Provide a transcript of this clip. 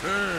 Hey.